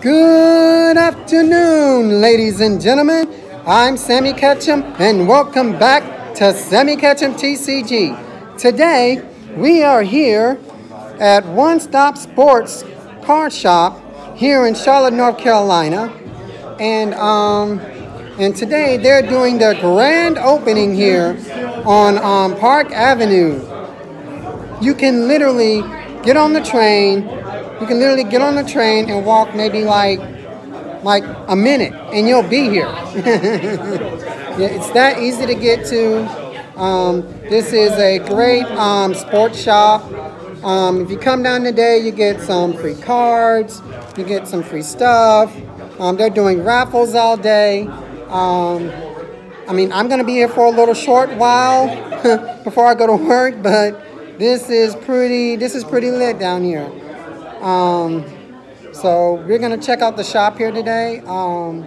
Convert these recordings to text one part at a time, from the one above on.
Good afternoon, ladies and gentlemen. I'm Sammy Ketchum, and welcome back to Sammy Ketchum TCG. Today, we are here at One Stop Sports Card Shop here in Charlotte, North Carolina, and um, and today they're doing the grand opening here on um, Park Avenue. You can literally get on the train. You can literally get on the train and walk maybe like like a minute, and you'll be here. yeah, it's that easy to get to. Um, this is a great um, sports shop. Um, if you come down today, you get some free cards, you get some free stuff. Um, they're doing raffles all day. Um, I mean, I'm going to be here for a little short while before I go to work, but this is pretty. This is pretty lit down here. Um, so we're gonna check out the shop here today. Um,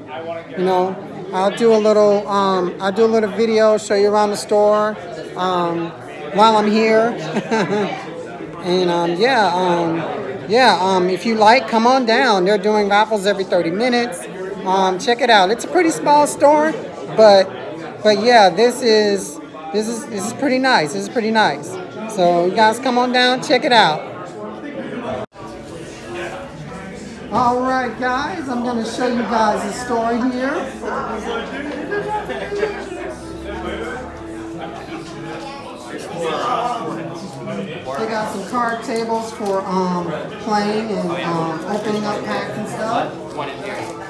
you know, I'll do a little. Um, I'll do a little video, show you around the store um, while I'm here. and um, yeah, um, yeah. If you like, come on down. They're doing raffles every 30 minutes. Check it out. It's a pretty small store, but but yeah, this is this is this is pretty nice. This is pretty nice. So you guys come on down, check it out. All right, guys, I'm going to show you guys the store here. They got some card tables for um, playing and um, opening up packs and stuff.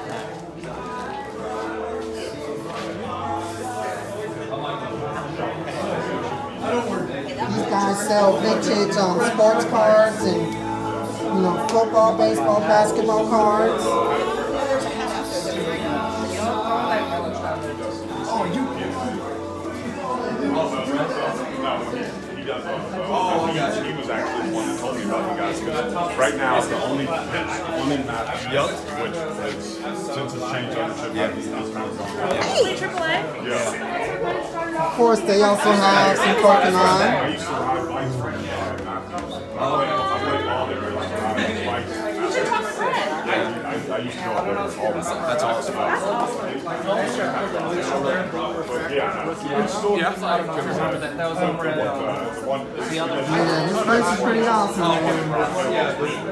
Sell vintage um, sports cards and you know football, baseball, basketball cards. Oh, you yes, he was actually the one that told me about you guys. Because right now, it's the only only match, yep. which is since it's changed ownership, yeah. he's kind of gone. Actually, AAA. Yeah. Of course, they also have some parking I used to go out there all the time. That's awesome. But yeah, it's Yeah, I remember that. That was over at. uh, one. Yeah, this place is pretty awesome.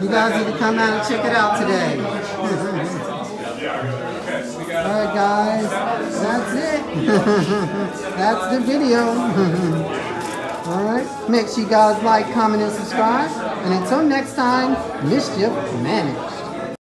You guys need to come out and check it out today. All right, guys, that's it. that's the video. All right, make sure you guys like, comment, and subscribe. And until next time, mischief managed.